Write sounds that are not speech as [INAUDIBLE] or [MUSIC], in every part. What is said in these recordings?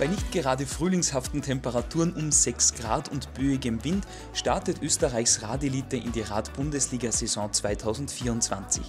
Bei nicht gerade frühlingshaften Temperaturen um 6 Grad und böigem Wind startet Österreichs Radelite in die Rad-Bundesliga-Saison 2024.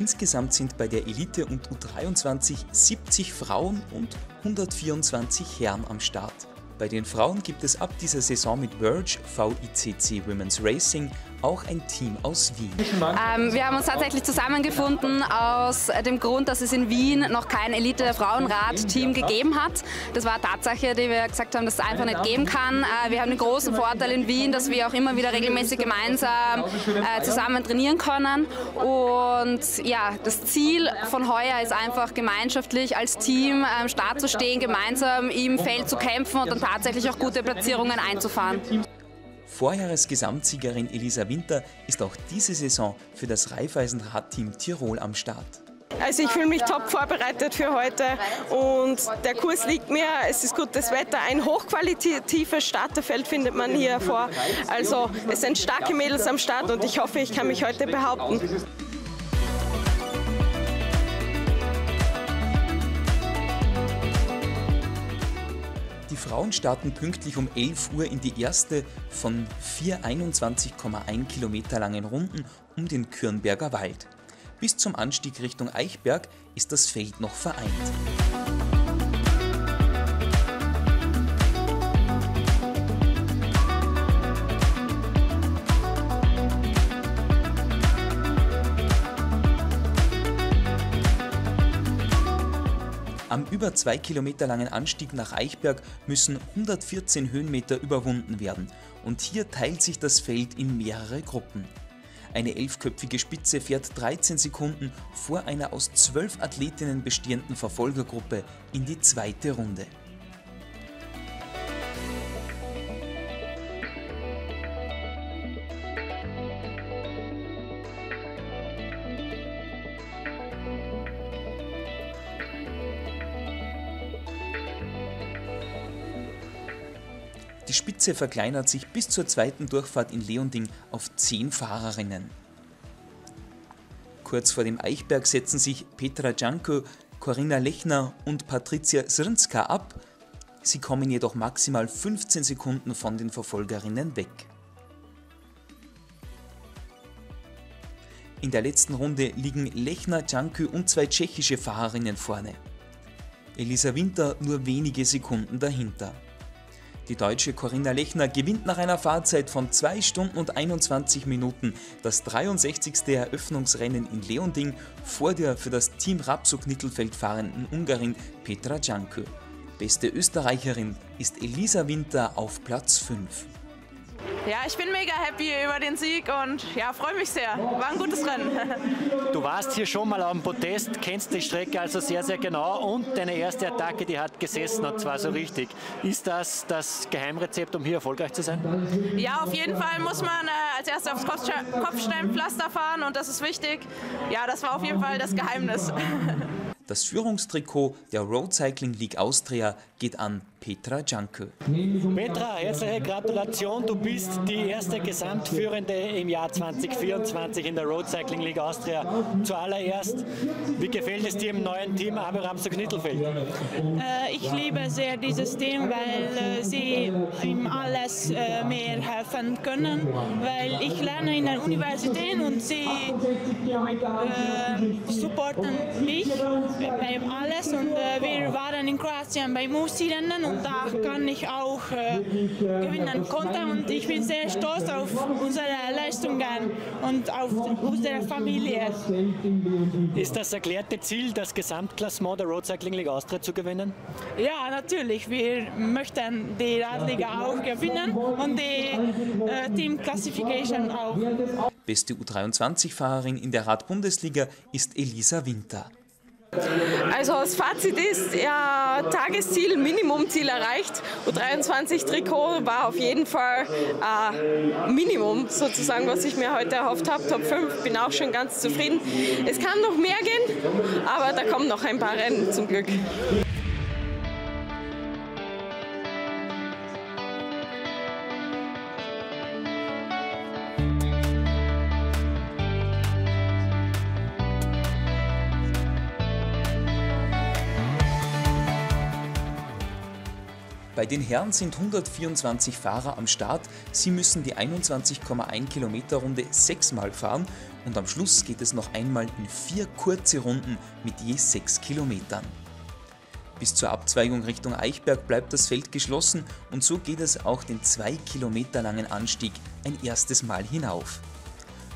Insgesamt sind bei der Elite und U23 70 Frauen und 124 Herren am Start. Bei den Frauen gibt es ab dieser Saison mit Verge VICC Women's Racing auch ein Team aus Wien. Ähm, wir haben uns tatsächlich zusammengefunden aus dem Grund, dass es in Wien noch kein Elite-Frauenrad-Team gegeben hat. Das war eine Tatsache, die wir gesagt haben, dass es einfach nicht geben kann. Äh, wir haben den großen Vorteil in Wien, dass wir auch immer wieder regelmäßig gemeinsam äh, zusammen trainieren können. Und ja, das Ziel von heuer ist einfach gemeinschaftlich als Team am Start zu stehen, gemeinsam im Feld zu kämpfen und dann tatsächlich auch gute Platzierungen einzufahren. Vorjahres-Gesamtsiegerin Elisa Winter ist auch diese Saison für das Raiffeisen-Radteam Tirol am Start. Also ich fühle mich top vorbereitet für heute und der Kurs liegt mir, es ist gutes Wetter, ein hochqualitatives Starterfeld findet man hier vor. Also es sind starke Mädels am Start und ich hoffe, ich kann mich heute behaupten. Frauen starten pünktlich um 11 Uhr in die erste von vier 21,1 Kilometer langen Runden um den Kürnberger Wald. Bis zum Anstieg Richtung Eichberg ist das Feld noch vereint. Am über zwei Kilometer langen Anstieg nach Eichberg müssen 114 Höhenmeter überwunden werden und hier teilt sich das Feld in mehrere Gruppen. Eine elfköpfige Spitze fährt 13 Sekunden vor einer aus zwölf Athletinnen bestehenden Verfolgergruppe in die zweite Runde. Die Spitze verkleinert sich bis zur zweiten Durchfahrt in Leonding auf 10 Fahrerinnen. Kurz vor dem Eichberg setzen sich Petra Janko, Corinna Lechner und Patricia Srnska ab. Sie kommen jedoch maximal 15 Sekunden von den Verfolgerinnen weg. In der letzten Runde liegen Lechner, Janku und zwei tschechische Fahrerinnen vorne. Elisa Winter nur wenige Sekunden dahinter. Die deutsche Corinna Lechner gewinnt nach einer Fahrzeit von 2 Stunden und 21 Minuten das 63. Eröffnungsrennen in Leonding vor der für das Team Rapsuk-Nittelfeld fahrenden Ungarin Petra Janku. Beste Österreicherin ist Elisa Winter auf Platz 5. Ja, ich bin mega happy über den Sieg und ja, freue mich sehr. War ein gutes Rennen. [LAUGHS] Du warst hier schon mal am Protest, kennst die Strecke also sehr, sehr genau und deine erste Attacke, die hat gesessen und zwar so richtig. Ist das das Geheimrezept, um hier erfolgreich zu sein? Ja, auf jeden Fall muss man äh, als erstes aufs Kopfsteinpflaster fahren und das ist wichtig. Ja, das war auf jeden Fall das Geheimnis. [LAUGHS] Das Führungstrikot der Road Cycling League Austria geht an Petra Janke. Petra, herzliche Gratulation. Du bist die erste Gesamtführende im Jahr 2024 in der Road Cycling League Austria. Zuallererst, wie gefällt es dir im neuen Team Abraham Knittelfeld? Äh, ich liebe sehr dieses Team, weil äh, sie ihm alles äh, mehr helfen können, weil ich lerne in der Universität und sie äh, supporten mich bei alles und äh, wir waren in Kroatien bei Musi-Rennen und da kann ich auch äh, gewinnen konnte und ich bin sehr stolz auf unsere Leistungen und auf unsere Familie. Ist das erklärte Ziel, das Gesamtklassement der Road Cycling League Austria zu gewinnen? Ja, natürlich. Wir möchten die Radliga auch gewinnen und die äh, Team Classification auch. Beste U23-Fahrerin in der Radbundesliga ist Elisa Winter. Also das Fazit ist, ja, Tagesziel, Minimumziel erreicht. U23-Trikot war auf jeden Fall äh, Minimum sozusagen, was ich mir heute erhofft habe. Top 5, bin auch schon ganz zufrieden. Es kann noch mehr gehen, aber da kommen noch ein paar Rennen zum Glück. Bei den Herren sind 124 Fahrer am Start. Sie müssen die 21,1 Kilometer Runde sechsmal fahren und am Schluss geht es noch einmal in vier kurze Runden mit je sechs Kilometern. Bis zur Abzweigung Richtung Eichberg bleibt das Feld geschlossen und so geht es auch den zwei Kilometer langen Anstieg ein erstes Mal hinauf.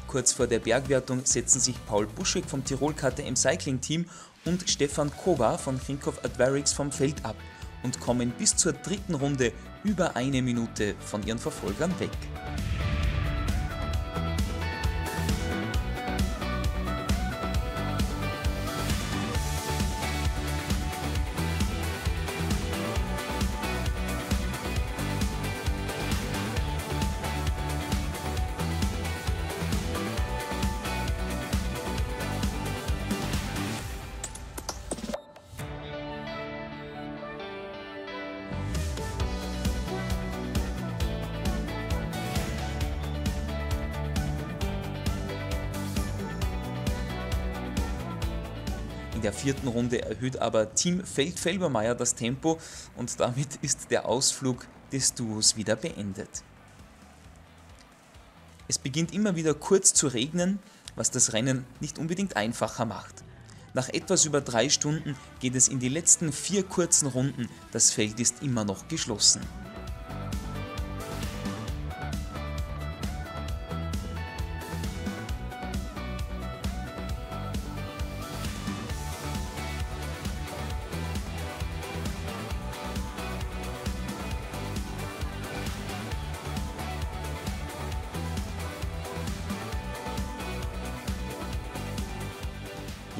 Kurz vor der Bergwertung setzen sich Paul Buschek vom Tirol KTM Cycling Team und Stefan Kova von Khinkov Advarix vom Feld ab und kommen bis zur dritten Runde über eine Minute von ihren Verfolgern weg. In der vierten Runde erhöht aber Team Feld-Felbermeier das Tempo und damit ist der Ausflug des Duos wieder beendet. Es beginnt immer wieder kurz zu regnen, was das Rennen nicht unbedingt einfacher macht. Nach etwas über drei Stunden geht es in die letzten vier kurzen Runden, das Feld ist immer noch geschlossen.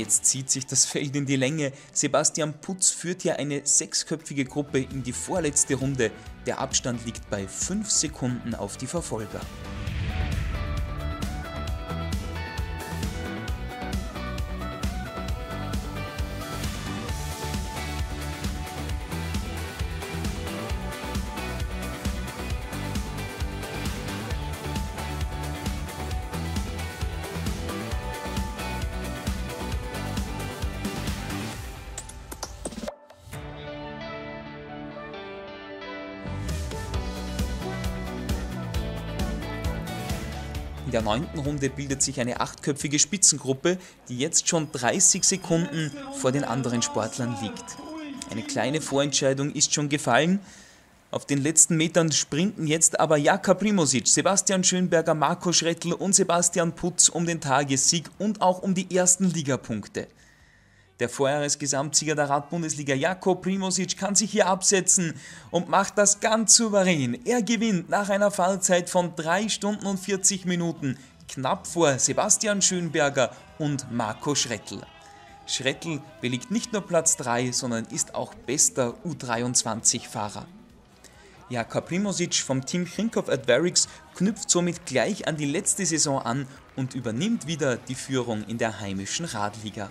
Jetzt zieht sich das [LAUGHS] Feld in die Länge. Sebastian Putz führt hier eine sechsköpfige Gruppe in die vorletzte Runde. Der Abstand liegt bei 5 Sekunden auf die Verfolger. In der neunten Runde bildet sich eine achtköpfige Spitzengruppe, die jetzt schon 30 Sekunden vor den anderen Sportlern liegt. Eine kleine Vorentscheidung ist schon gefallen. Auf den letzten Metern sprinten jetzt aber Jaka Primosic, Sebastian Schönberger, Marco Schrettl und Sebastian Putz um den Tagessieg und auch um die ersten Ligapunkte. Der Vorjahresgesamtsieger der Radbundesliga Jakob Primosic kann sich hier absetzen und macht das ganz souverän. Er gewinnt nach einer Fahrzeit von 3 Stunden und 40 Minuten knapp vor Sebastian Schönberger und Marco Schrettl. Schrettl belegt nicht nur Platz 3, sondern ist auch bester U23-Fahrer. Jakob Primosic vom Team Khinkov Advarix knüpft somit gleich an die letzte Saison an und übernimmt wieder die Führung in der heimischen Radliga.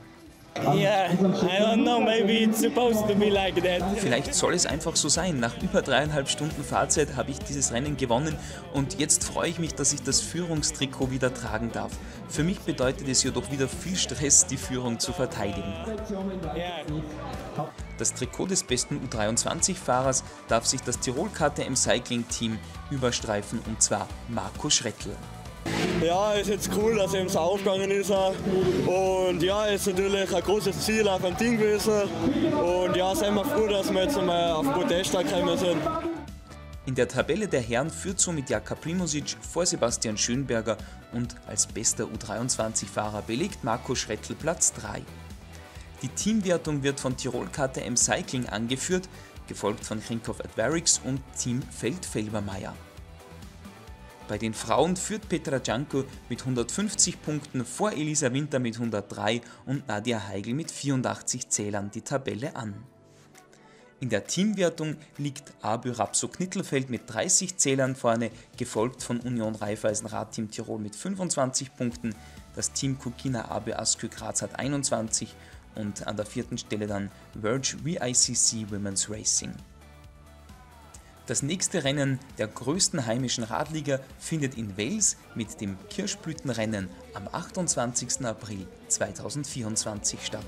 Vielleicht soll es einfach so sein. Nach über dreieinhalb Stunden Fahrzeit habe ich dieses Rennen gewonnen und jetzt freue ich mich, dass ich das Führungstrikot wieder tragen darf. Für mich bedeutet es jedoch wieder viel Stress, die Führung zu verteidigen. Das Trikot des besten U23-Fahrers darf sich das Tirol KTM Cycling Team überstreifen und zwar Marco Schrettl. Ja, ist jetzt cool, dass eben so aufgegangen ist. Und ja, ist natürlich ein großes Ziel auf dem Team gewesen. Und ja, sind wir froh, dass wir jetzt einmal auf Podest gekommen sind. In der Tabelle der Herren führt somit Jaka Primosic vor Sebastian Schönberger und als bester U23-Fahrer belegt Marco Schrettl Platz 3. Die Teamwertung wird von Tirol KTM Cycling angeführt, gefolgt von Khinkov Advarix und Team Feldfelbermeier. Bei den Frauen führt Petra Janko mit 150 Punkten vor Elisa Winter mit 103 und Nadia Heigl mit 84 Zählern die Tabelle an. In der Teamwertung liegt Abö Rapso Knittelfeld mit 30 Zählern vorne, gefolgt von Union Raiffeisen Radteam Tirol mit 25 Punkten. Das Team Kukina Abö Askö Graz hat 21 und an der vierten Stelle dann Verge VICC Women's Racing. Das nächste Rennen der größten heimischen Radliga findet in Wales mit dem Kirschblütenrennen am 28. April 2024 statt.